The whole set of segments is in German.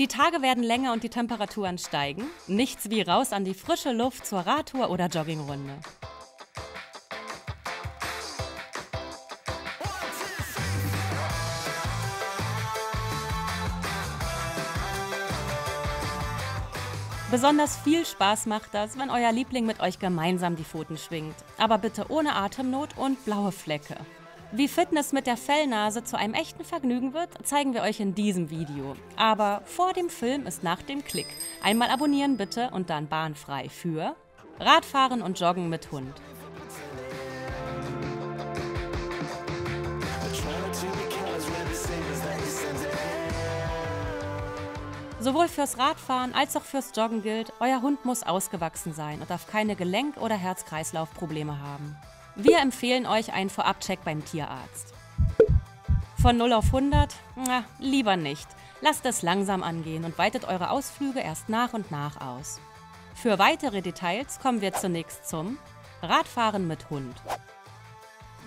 Die Tage werden länger und die Temperaturen steigen. Nichts wie raus an die frische Luft zur Radtour oder Joggingrunde. Besonders viel Spaß macht das, wenn euer Liebling mit euch gemeinsam die Pfoten schwingt. Aber bitte ohne Atemnot und blaue Flecke. Wie Fitness mit der Fellnase zu einem echten Vergnügen wird, zeigen wir euch in diesem Video. Aber vor dem Film ist nach dem Klick. Einmal abonnieren bitte und dann bahnfrei für Radfahren und Joggen mit Hund. Sowohl fürs Radfahren als auch fürs Joggen gilt, euer Hund muss ausgewachsen sein und darf keine Gelenk- oder Herz-Kreislauf-Probleme haben. Wir empfehlen euch einen Vorabcheck beim Tierarzt. Von 0 auf 100? Na, lieber nicht. Lasst es langsam angehen und weitet eure Ausflüge erst nach und nach aus. Für weitere Details kommen wir zunächst zum Radfahren mit Hund.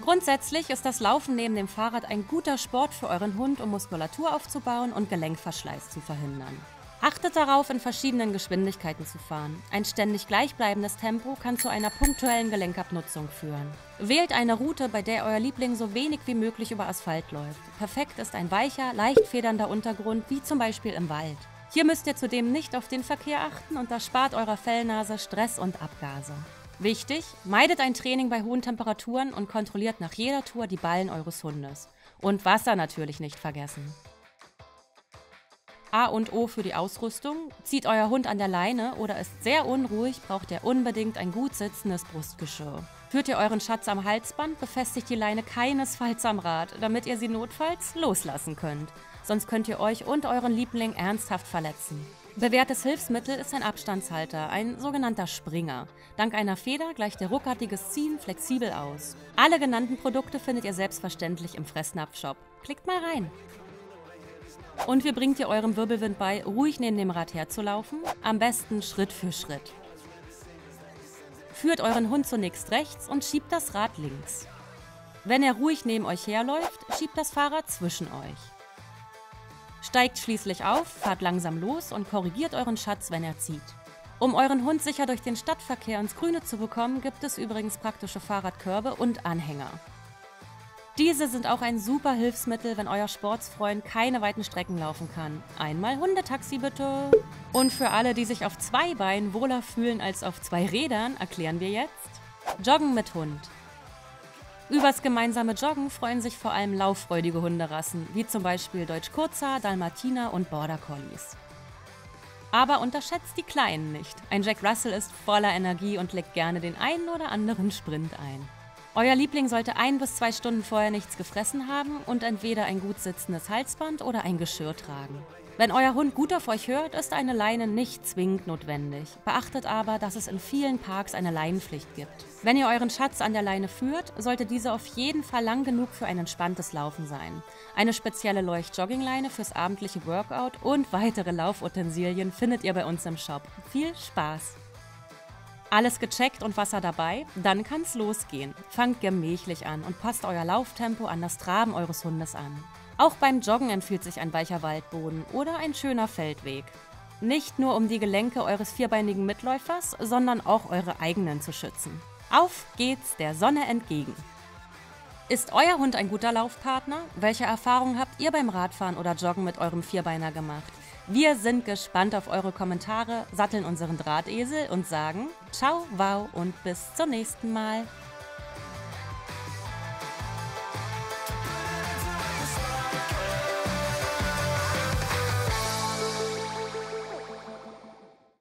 Grundsätzlich ist das Laufen neben dem Fahrrad ein guter Sport für euren Hund, um Muskulatur aufzubauen und Gelenkverschleiß zu verhindern. Achtet darauf, in verschiedenen Geschwindigkeiten zu fahren. Ein ständig gleichbleibendes Tempo kann zu einer punktuellen Gelenkabnutzung führen. Wählt eine Route, bei der euer Liebling so wenig wie möglich über Asphalt läuft. Perfekt ist ein weicher, leicht federnder Untergrund, wie zum Beispiel im Wald. Hier müsst ihr zudem nicht auf den Verkehr achten und das spart eurer Fellnase Stress und Abgase. Wichtig, meidet ein Training bei hohen Temperaturen und kontrolliert nach jeder Tour die Ballen eures Hundes. Und Wasser natürlich nicht vergessen. A und O für die Ausrüstung. Zieht euer Hund an der Leine oder ist sehr unruhig, braucht er unbedingt ein gut sitzendes Brustgeschirr. Führt ihr euren Schatz am Halsband, befestigt die Leine keinesfalls am Rad, damit ihr sie notfalls loslassen könnt. Sonst könnt ihr euch und euren Liebling ernsthaft verletzen. Bewährtes Hilfsmittel ist ein Abstandshalter, ein sogenannter Springer. Dank einer Feder gleicht der ruckartiges Ziehen flexibel aus. Alle genannten Produkte findet ihr selbstverständlich im Fressnapf-Shop. Klickt mal rein. Und wie bringt ihr eurem Wirbelwind bei, ruhig neben dem Rad herzulaufen? Am besten Schritt für Schritt. Führt euren Hund zunächst rechts und schiebt das Rad links. Wenn er ruhig neben euch herläuft, schiebt das Fahrrad zwischen euch. Steigt schließlich auf, fahrt langsam los und korrigiert euren Schatz, wenn er zieht. Um euren Hund sicher durch den Stadtverkehr ins Grüne zu bekommen, gibt es übrigens praktische Fahrradkörbe und Anhänger. Diese sind auch ein super Hilfsmittel, wenn euer Sportsfreund keine weiten Strecken laufen kann. Einmal Hundetaxi bitte. Und für alle, die sich auf zwei Beinen wohler fühlen als auf zwei Rädern, erklären wir jetzt Joggen mit Hund. Übers gemeinsame Joggen freuen sich vor allem lauffreudige Hunderassen, wie zum Beispiel Deutsch Kurzer, Dalmatiner und Border Collies. Aber unterschätzt die Kleinen nicht. Ein Jack Russell ist voller Energie und legt gerne den einen oder anderen Sprint ein. Euer Liebling sollte ein bis zwei Stunden vorher nichts gefressen haben und entweder ein gut sitzendes Halsband oder ein Geschirr tragen. Wenn euer Hund gut auf euch hört, ist eine Leine nicht zwingend notwendig. Beachtet aber, dass es in vielen Parks eine Leinenpflicht gibt. Wenn ihr euren Schatz an der Leine führt, sollte diese auf jeden Fall lang genug für ein entspanntes Laufen sein. Eine spezielle Leucht-Joggingleine fürs abendliche Workout und weitere Laufutensilien findet ihr bei uns im Shop. Viel Spaß! Alles gecheckt und Wasser dabei? Dann kann's losgehen. Fangt gemächlich an und passt euer Lauftempo an das Traben eures Hundes an. Auch beim Joggen empfiehlt sich ein weicher Waldboden oder ein schöner Feldweg. Nicht nur um die Gelenke eures vierbeinigen Mitläufers, sondern auch eure eigenen zu schützen. Auf geht's der Sonne entgegen. Ist euer Hund ein guter Laufpartner? Welche Erfahrungen habt ihr beim Radfahren oder Joggen mit eurem Vierbeiner gemacht? Wir sind gespannt auf eure Kommentare, satteln unseren Drahtesel und sagen Ciao, wow und bis zum nächsten Mal.